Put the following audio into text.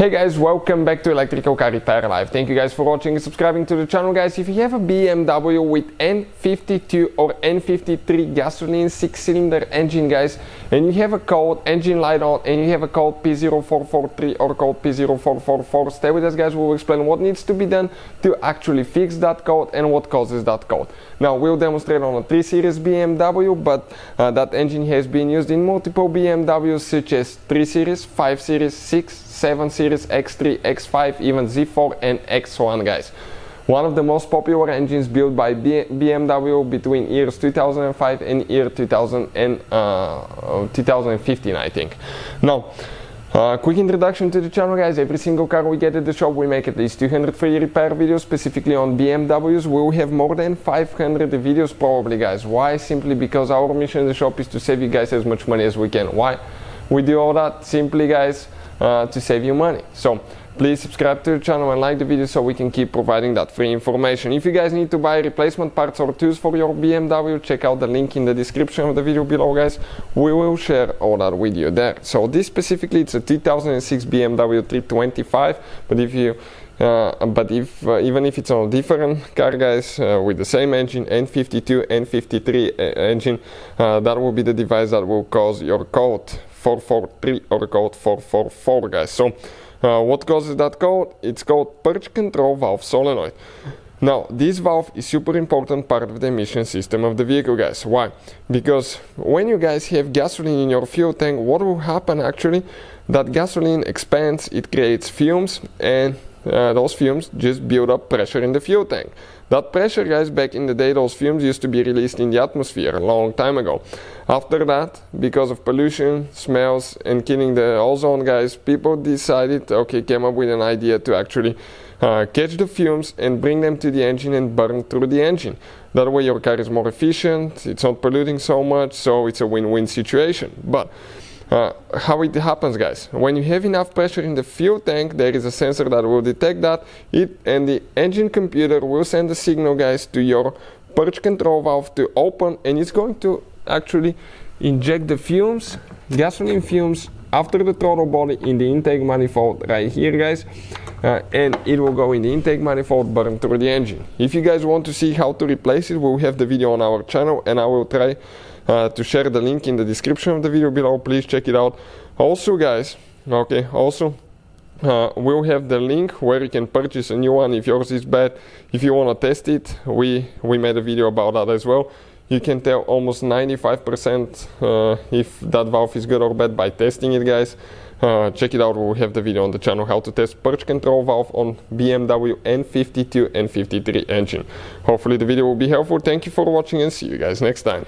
Hey guys, welcome back to Electrical Car Repair Live. Thank you guys for watching and subscribing to the channel guys. If you have a BMW with N52 or N53 gasoline 6-cylinder engine guys and you have a code engine light on and you have a code P0443 or code P0444 stay with us guys, we'll explain what needs to be done to actually fix that code and what causes that code. Now we'll demonstrate on a 3 Series BMW but uh, that engine has been used in multiple BMWs such as 3 Series, 5 Series, 6, 7 Series, X3, X5, even Z4 and X1 guys. One of the most popular engines built by BMW between years 2005 and year 2000 and, uh, 2015 I think. Now, uh, quick introduction to the channel guys, every single car we get at the shop we make at least 200 free repair videos specifically on BMWs. We will have more than 500 videos probably guys. Why? Simply because our mission in the shop is to save you guys as much money as we can. Why? We do all that simply guys uh, to save you money. So please subscribe to the channel and like the video so we can keep providing that free information. If you guys need to buy replacement parts or tools for your BMW, check out the link in the description of the video below guys. We will share all that with you there. So this specifically it's a 2006 BMW 325, but if you uh, but if uh, even if it's on a different car guys uh, with the same engine N52 N53 uh, engine uh, that will be the device that will cause your code 443 or code 444 guys. So uh, what causes that code? It's called purge control valve solenoid. Now this valve is super important part of the emission system of the vehicle guys. Why? Because when you guys have gasoline in your fuel tank what will happen actually? That gasoline expands it creates fumes and uh, those fumes just build up pressure in the fuel tank. That pressure, guys, back in the day, those fumes used to be released in the atmosphere a long time ago. After that, because of pollution, smells, and killing the ozone, guys, people decided, okay, came up with an idea to actually uh, catch the fumes and bring them to the engine and burn through the engine. That way, your car is more efficient, it's not polluting so much, so it's a win win situation. But uh, how it happens guys. When you have enough pressure in the fuel tank there is a sensor that will detect that. It and the engine computer will send a signal guys to your purge control valve to open and it's going to actually inject the fumes gasoline fumes after the throttle body in the intake manifold right here guys. Uh, and it will go in the intake manifold burn through the engine. If you guys want to see how to replace it we'll have the video on our channel and i will try uh, to share the link in the description of the video below please check it out. Also guys okay also uh, we'll have the link where you can purchase a new one. If yours is bad if you want to test it we we made a video about that as well. You can tell almost 95% uh, if that valve is good or bad by testing it guys. Uh, check it out. We'll have the video on the channel how to test purge control valve on BMW N52 N53 engine. Hopefully the video will be helpful. Thank you for watching and see you guys next time